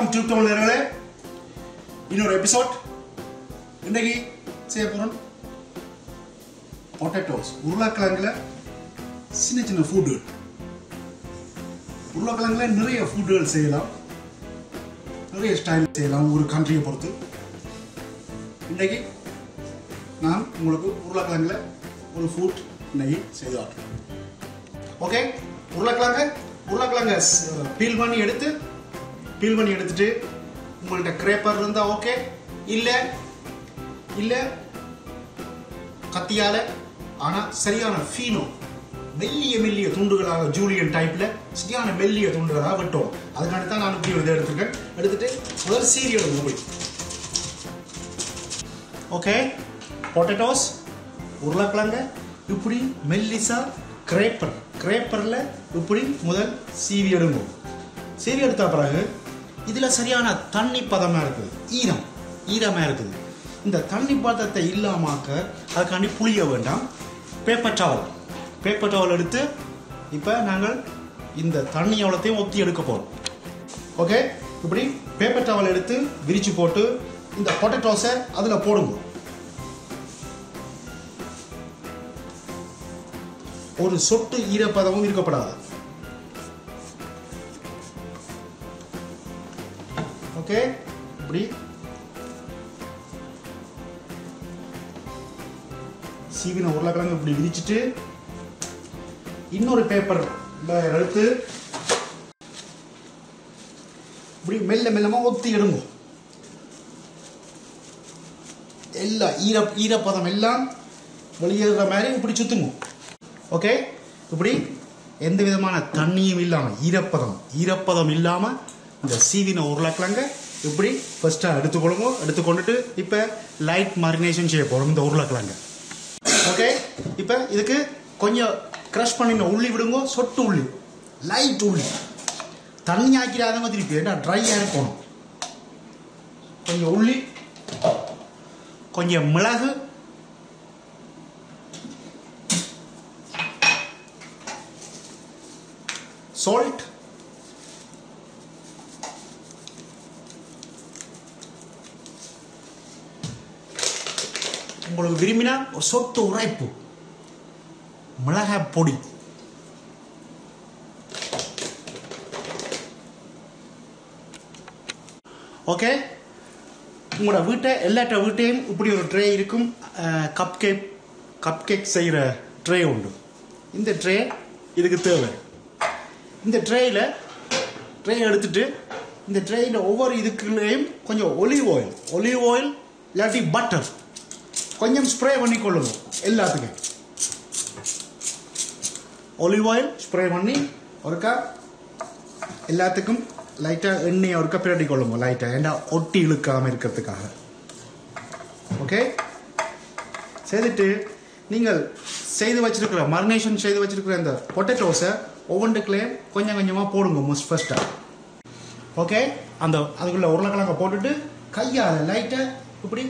வணக்கம் டியூப் நேர்களே. இன்னொரு எபிசோட் இன்னைக்கு செய்ய போகிறோம் பொட்டேட்டோஸ் உருளைக்கிழங்குல சின்ன சின்ன ஃபுட்டுகள் உருளைக்கிழங்குல நிறைய ஃபுட்டுகள் செய்யலாம். நிறைய ஸ்டைல் செய்யலாம் ஒரு கண்ட்ரியை பொறுத்து. இன்னைக்கு நான் உங்களுக்கு உருளைக்கிழங்குல ஒரு ஃபுட் இன்னைக்கு செய்தார் ஓகே உருளைக்கிழங்கு உருளைக்கிழங்க பீல் பண்ணி எடுத்து பீல் பண்ணி எடுத்துட்டு உங்கள்கிட்ட கிரேப்பர் இருந்தா ஓகே இல்லை இல்லை கத்தியால ஆனா சரியான ஃபீனோ மெல்லிய மெல்லிய துண்டுகளாக ஜூலியன் டைப்ல சரியான மெல்லிய துண்டுகளாக வெட்டும். அதுக்காண்டி தான் நான் இப்படி இதை எடுத்திருக்கேன். எடுத்துட்டு முதல் சீரியல் போய். ஓகே பொட்டேட்டோஸ் உருளைக்கிழங்கு இப்படி மெல்லிசா கிரேப்பர் கிரேப்பரில் இப்படி முதல் சீவி எடுங்கும் சீவி எடுத்த பிறகு இதில் சரியான தண்ணி பதமாக இருக்குது. ஈரம் ஈரமாக இருக்குது. இந்த தண்ணி பதத்தை இல்லாமாக்க அதுக்காண்டி புளிய வேண்டாம். பேப்பர் டவல் பேப்பர் டவல் எடுத்து இப்போ நாங்கள் இந்த தண்ணி எவ்வளோத்தையும் ஒத்தி எடுக்க போகிறோம் ஓகே இப்படி பேப்பர் டவல் எடுத்து விரித்து போட்டு இந்த பொட்டட்டோஸை அதில் போடுங்க. ஒரு சொட்டு ஈரப்பதமும் இருக்கப்படாது. ஓகே? இப்படி. சீவின உருளைக்கிழங்கு இப்படி விரிச்சிட்டு இன்னொரு பேப்பர் எடுத்து இப்படி மெல்ல மெல்லமா ஒத்தி எடுங்கும் எல்லாம் ஈர ஈரப்பதம் எல்லாம் வெளியேற மாதிரி இப்படி சுத்துங்கும் ஓகே? இப்படி எந்த விதமான தண்ணியும் இல்லாமல் ஈரப்பதம் ஈரப்பதம் இல்லாம இந்த சீவினை உருளாக்கலாங்க இப்படி ஃபர்ஸ்டா எடுத்துக்கொள்ளுங்க எடுத்துக்கொண்டுட்டு இப்போ லைட் மாரினேஷன் செய்ய போகிறோம் இந்த உருளாக்கலாங்க ஓகே இப்போ இதுக்கு கொஞ்சம் க்ரஷ் பண்ணின உள்ளி விடுங்க. சொட்டு உள்ளி. லைட் உள்ளி. தண்ணி ஆக்கிடாத மாதிரி திருப்பி. ஏன்னா ட்ரையாக இருக்கணும். கொஞ்சம் உள்ளி கொஞ்சம் மிளகு சால்ட் சொத்து உரைப்பு. மிளகாய் பொடி. ஓகே உங்களோட வீட்டை எல்லாட்ட வீட்டையும் இப்படி ஒரு ட்ரே இருக்கும். கப் கேக் கப் கேக் செய்கிற ட்ரே உண்டு. இந்த ட்ரே இதுக்கு தேவை. இந்த ட்ரேயில் ட்ரே எடுத்துட்டு இந்த ட்ரேயில் ஒவ்வொரு இதுக்குள்ளேயும் கொஞ்சம் ஒலிவ் ஆயில் ஒலிவ் ஆயில் இல்லாட்டி பட்டர் கொஞ்சம் ஸ்ப்ரே பண்ணி கொள்ளுங்க எல்லாத்துக்கும் ஒலிவ் ஆயில் ஸ்ப்ரே பண்ணி ஒருக்கா எல்லாத்துக்கும் லைட்டாக எண்ணெயை ஒருக்கா பிரட்டி கொள்ளுங்க லைட்டாக ஏன்னா ஒட்டி இழுக்காமல் இருக்கிறதுக்காக. ஓகே செய்துட்டு நீங்கள் செய்து வச்சிருக்கிற மரினேஷன் செய்து வச்சிருக்கிற இந்த பொட்டேட்டோஸை ஒவ்வொன்றுக்குள்ளே கொஞ்சம் கொஞ்சமாக போடுங்க மோஸ்ட் ஃபர்ஸ்ட்டாக ஓகே அந்த அதுக்குள்ளே உருளைக்கிழங்க போட்டுட்டு கையால் லைட்டாக இப்படி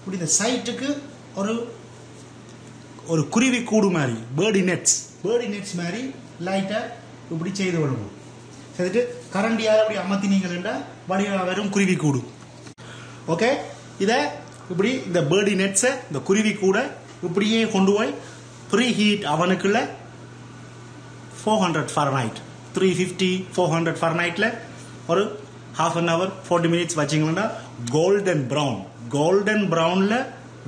இப்படி இந்த சைட்டுக்கு ஒரு ஒரு குருவி கூடு மாதிரி பேர்டி நெட்ஸ் பேர்டி நெட்ஸ் மாதிரி லைட்டாக இப்படி செய்து விடுவோம் செய்துட்டு கரண்டியாக இப்படி அமர்த்தினீங்கன்னா வடிவ வெறும் குருவி கூடு. ஓகே இதை இப்படி இந்த பேர்டி நெட்ஸை இந்த குருவி கூட இப்படியே கொண்டு போய் ப்ரீ ஹீட் அவனுக்குள்ள four hundred Fahrenheit three fifty four hundred ஃபர் நைட்டில் ஒரு half an hour forty minutes வச்சிங்கன்னா கோல்டன் ப்ரௌன் கோல்டன் ப்ரௌனில்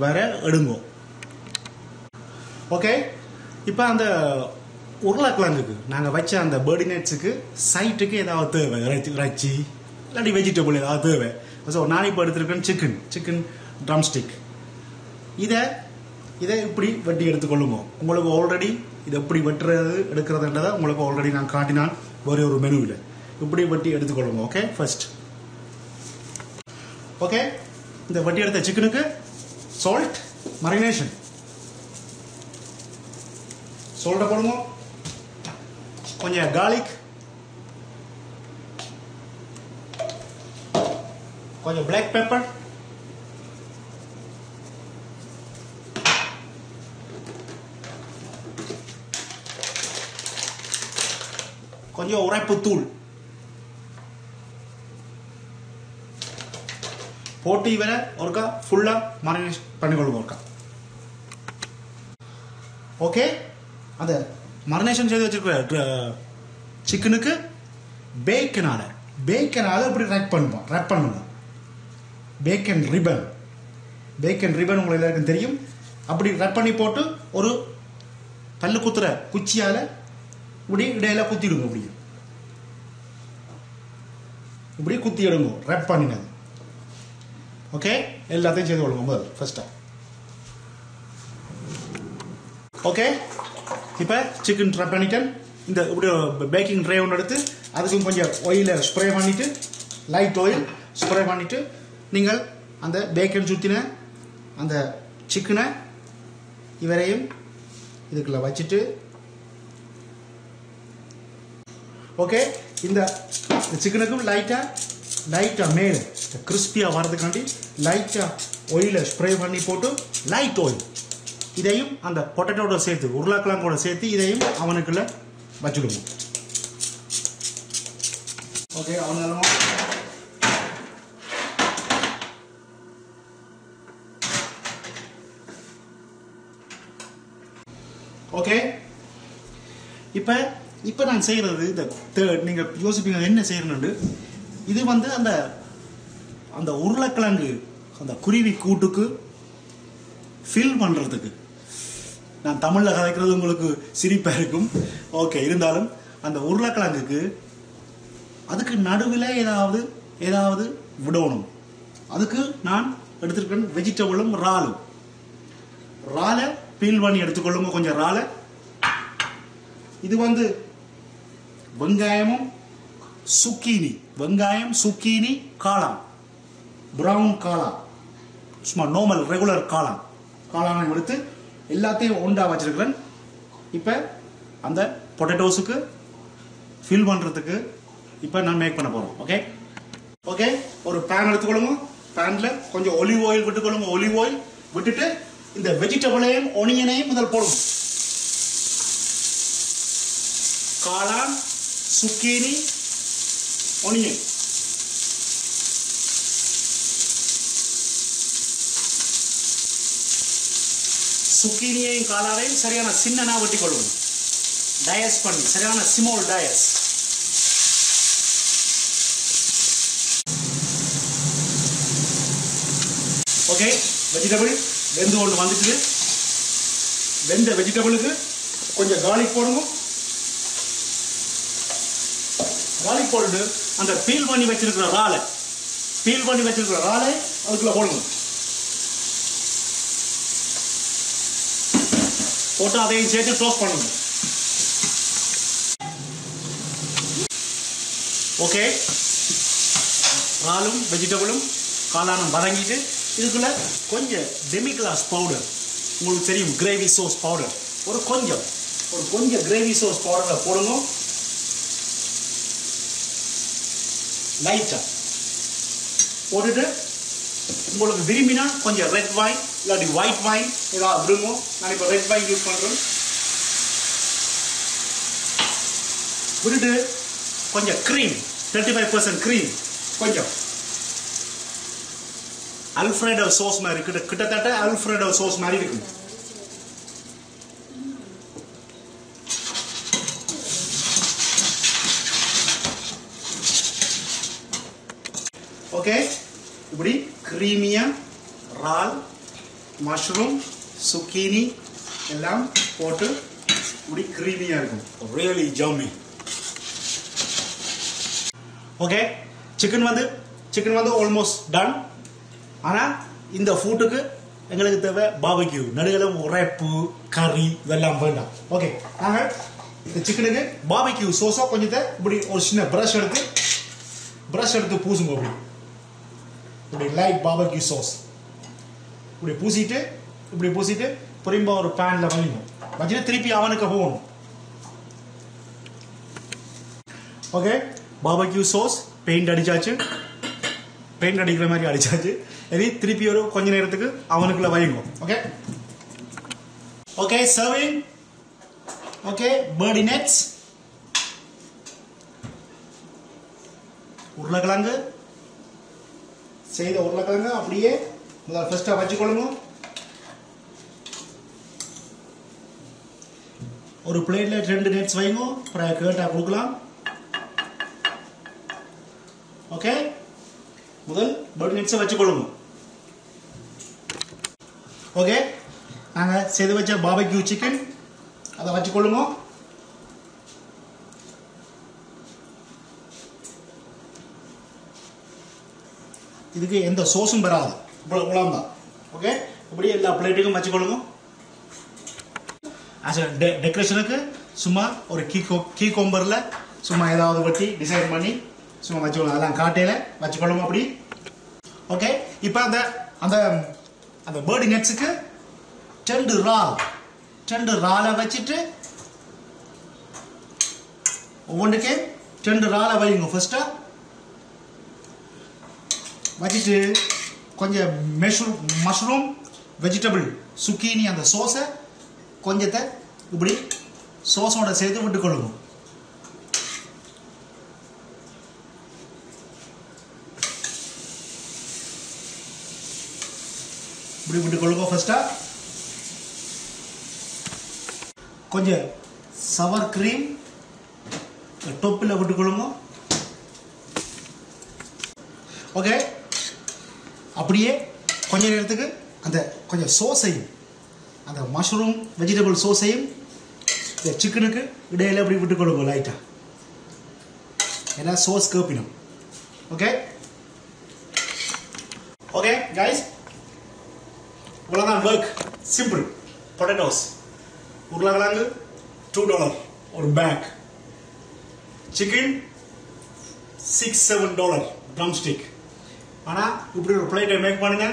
வர எடுங்கோ. ஓகே இப்போ அந்த உருளைக்கிழங்குக்கு நாங்கள் வச்ச அந்த பேர்டி நட்ஸுக்கு சைட்டுக்கு ஏதாவது தேவை? இறைச்சி இறைச்சி இல்லாட்டி வெஜிடபிள் ஏதாவது தேவை? ஸோ நான் இப்போ எடுத்துருக்கேன்னு சிக்கன் சிக்கன் ட்ரம் ஸ்டிக் இதை இதை இப்படி வெட்டி எடுத்துக்கொள்ளுங்க. உங்களுக்கு ஆல்ரெடி இதை எப்படி வெட்டுறது எடுக்கிறதுன்றதை உங்களுக்கு ஆல்ரெடி நான் காட்டினான். வேறு ஒரு மெனுவில் இப்படி வட்டி எடுத்துக்கொள்ளுங்க ஓகே ஃபர்ஸ்ட் ஓகே இந்த வட்டி எடுத்த சிக்கனுக்கு சால்ட் மரினேஷன் சால்ட்டை போடுங்க. கொஞ்சம் கார்லிக் கொஞ்சம் பிளாக் பெப்பர் கொஞ்சம் உரைப்பு தூள் போட்டு இவரை ஒருக்கா ஃபுல்லாக மரினேட் பண்ணிக்கொள்ளுங்க ஒருக்கா. ஓகே அந்த மரினேஷன் செய்து வச்சிருக்கிற சிக்கனுக்கு பேக்கனால பேக்கனால இப்படி ரேக் பண்ணுவோம் ரேக் பண்ணுவோம் பேக்கன் ரிபன் பேக்கன் ரிபன் உங்களுக்கு எல்லாருக்கும் தெரியும். அப்படி ரேக் பண்ணி போட்டு ஒரு பல்லு குத்துற குச்சியால இப்படி இடையில குத்திடுங்க இப்படி இப்படி குத்தி எடுங்க. ரேப் பண்ணினது. ஓகே எல்லாத்தையும் செய்து கொள்ளுங்க முதல் ஃபர்ஸ்டா ஓகே இப்போ சிக்கன் ட்ரை பண்ணிட்டேன் இந்த இப்படி பேக்கிங் ட்ரை ஒன்று எடுத்து அதுக்கும் கொஞ்சம் ஆயிலை ஸ்ப்ரே பண்ணிட்டு லைட் ஆயில் ஸ்ப்ரே பண்ணிட்டு நீங்கள் அந்த பேக்கன் சுற்றின அந்த சிக்கனை இவரையும் இதுக்குள்ள வச்சுட்டு ஓகே இந்த சிக்கனுக்கும் லைட்டாக லைட்டாக மேலே கிறிஸ்பியாக வர்றதுக்காண்டி லைட்டாக ஆயிலை ஸ்ப்ரே பண்ணி போட்டு லைட் ஆயில் இதையும் அந்த பொட்டேட்டோட சேர்த்து உருளைக்கிழங்கோட சேர்த்து இதையும் அவனுக்குள்ள வச்சுடுங்க ஓகே அவனாலும் ஓகே இப்போ இப்போ நான் செய்கிறது இந்த தேர்ட் நீங்கள் யோசிப்பீங்க என்ன செய்யணும்னு இது வந்து அந்த அந்த உருளைக்கிழங்கு அந்த குருவி கூட்டுக்கு ஃபில் பண்ணுறதுக்கு நான் தமிழில் கதைக்கிறது உங்களுக்கு சிரிப்பாக இருக்கும். ஓகே இருந்தாலும் அந்த உருளைக்கிழங்குக்கு அதுக்கு நடுவில் ஏதாவது ஏதாவது விடணும். அதுக்கு நான் எடுத்திருக்கேன் வெஜிடபிளும் இறாலும். இறாலை பீல் பண்ணி எடுத்துக்கொள்ளுங்க கொஞ்சம் இறாலை. இது வந்து வெங்காயமும் சுக்கீனி. வெங்காயம் சுக்கீனி காளான். பிரவுன் காளான். சும்மா நார்மல் ரெகுலர் காளான். காளானை எடுத்து எல்லாத்தையும் ஒண்டா வச்சிருக்கிறேன். இப்போ அந்த பொட்டேட்டோஸுக்கு ஃபில் பண்ணுறதுக்கு இப்போ நான் மேக் பண்ண போகிறோம் ஓகே ஓகே ஒரு பேன் எடுத்துக்கொள்ளுங்க. பேனில் கொஞ்சம் ஒலிவ் ஆயில் விட்டுக்கொள்ளுங்க. ஒலிவ் ஆயில் விட்டுட்டு இந்த வெஜிடபிளையும் ஒனியனையும் முதல் போடுங்க காளான் சுக்கீனி onion. சுக்கீனியையும் காலாவையும் சரியான சின்னனா வெட்டி கொள்ளுங்க டயஸ் பண்ணி. சரியான சிமோல் டயஸ் ஓகே வெஜிடபிள் வெந்து ஒன்று வந்துட்டு வெந்த வெஜிடபிளுக்கு கொஞ்சம் கார்லிக் போடணும் கார்லிக் போட்டுட்டு அந்த பீல் பண்ணி வச்சிருக்கிற இறாலை பீல் பண்ணி வச்சிருக்கிற இறாலை அதுக்குள்ள போடுங்க. போட்டு அதையும் சேர்த்து க்ளோஸ் பண்ணுங்க. ஓகே இறாலும் வெஜிடபிளும் காளானும் வதங்கிட்டு இதுக்குள்ள கொஞ்சம் டெமி கிளாஸ் பவுடர் உங்களுக்கு தெரியும் கிரேவி சோஸ் பவுடர் ஒரு கொஞ்சம் ஒரு கொஞ்சம் கிரேவி சோஸ் பவுடரில் போடணும் லைட்டாக போட்டுட்டு உங்களுக்கு விரும்பினா கொஞ்சம் ரெட் வைன் இல்லாட்டி ஒயிட் வைன் ஏதாவது விரும்பும் நான் இப்போ ரெட் வாய் யூஸ் பண்ணுறேன் விட்டுட்டு கொஞ்சம் cream thirty five percent cream கொஞ்சம். அல்ஃப்ரைடோ சோஸ் மாதிரி கிட்ட கிட்டத்தட்ட அல்ஃப்ரைடோ சோஸ் மாதிரி இருக்கும். ஓகே இப்படி க்ரீமியா ரால் மஷ்ரூம் சுக்கீனி எல்லாம் போட்டு இப்படி க்ரீமியாக இருக்கும். ரியலி ஜம்மி ஓகே சிக்கன் வந்து சிக்கன் வந்து ஆல்மோஸ்ட் டன் ஆனால் இந்த ஃபுட்டுக்கு எங்களுக்கு தேவை பாபக்யூ நடுகளும் உரைப்பு கறி இதெல்லாம் வேண்டாம். ஓகே நாங்கள் இந்த சிக்கனுக்கு பாபக்யூ சோஸாக கொஞ்சத்தை இப்படி ஒரு சின்ன ப்ரஷ் எடுத்து ப்ரஷ் எடுத்து பூசுங்க அப்படி. இப்படி லைட் பாபக்யூ சோஸ் இப்படி பூசிட்டு இப்படி பூசிட்டு திரும்ப ஒரு பேன்ல வைங்க வச்சுட்டு திருப்பி அவனுக்கு போகணும். ஓகே பாபக்யூ சோஸ் பெயிண்ட் அடிச்சாச்சு. பெயிண்ட் அடிக்கிற மாதிரி அடிச்சாச்சு. இது திருப்பி ஒரு கொஞ்ச நேரத்துக்கு அவனுக்குள்ள வைங்க okay okay serving okay birdie nests உருளைக்கிழங்கு. செய்த உருளைக்கிழங்கு அப்படியே முதல்ல ஃபர்ஸ்ட்டாக வச்சுக்கொள்ளுங்க ஒரு பிளேட்ல ரெண்டு நெட்ஸ் வைங்க. அப்புறம் கேட்டா கொடுக்கலாம். ஓகே முதல் பட் நெட்ஸை வச்சுக்கொள்ளுங்க ஓகே நாங்கள் செய்து வச்ச பாபக்யூ சிக்கன் அதை வச்சுக்கொள்ளுங்க இதுக்கு எந்த சோஸும் வராது. இவ்வளோ இவ்வளோ தான் ஓகே இப்படி எல்லா பிளேட்டுக்கும் வச்சுக்கொள்ளுங்க ஆஸ் டெக்கரேஷனுக்கு சும்மா ஒரு கீ கோ கீ கொம்பரில் சும்மா ஏதாவது வெட்டி டிசைன் பண்ணி சும்மா வச்சுக்கொள்ளும் அதெல்லாம் காட்டையில் வச்சுக்கொள்ளுங்க அப்படி. ஓகே இப்போ அந்த அந்த அந்த பேர்டு நெட்ஸுக்கு டெண்டு ரால் டெண்டு ராலை வச்சுட்டு ஒவ்வொன்றுக்கே ரெண்டு ராலை வைங்க ஃபர்ஸ்ட்டாக வச்சுட்டு கொஞ்சம் மெஷ்ரூம் மஷ்ரூம் வெஜிடபிள் சுக்கீனி அந்த சோஸை கொஞ்சத்தை இப்படி சோஸோட சேர்த்து விட்டுக்கொள்ளுவோம் இப்படி விட்டுக்கொள்ளுவோம் ஃபஸ்ட்டாக கொஞ்சம் சவர் க்ரீம் டொப்பில் விட்டுக்கொள்ளுங்க ஓகே அப்படியே கொஞ்ச நேரத்துக்கு அந்த கொஞ்சம் சோஸையும் அந்த மஷ்ரூம் வெஜிடபிள் சோஸையும் இந்த சிக்கனுக்கு இடையில அப்படி விட்டுக்கொள்ளுங்க லைட்டாக ஏன்னா சோஸ் கேப்பினும் ஓகே ஓகே கைஸ் இவ்வளோதான் ஒர்க் சிம்பிள் பொட்டேட்டோஸ் உருளைக்கிழங்கு டூ டாலர் ஒரு pack chicken six seven dollar drumstick ஆனால் இப்படி ஒரு பிளேட்டை மேக் பண்ணுங்க.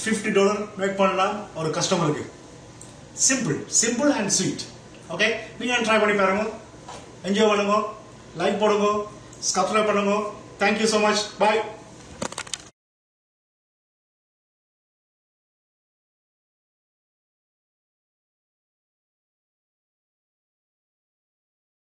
ஃபிஃப்டி டாலர் மேக் பண்ணலாம் ஒரு கஸ்டமருக்கு simple simple and sweet okay நீங்கள் ட்ரை பண்ணி பாருங்க? என்ஜாய் பண்ணுங்க. லைக் போடுங்க. சப்ஸ்கிரைப் பண்ணுங்க. Thank you so much bye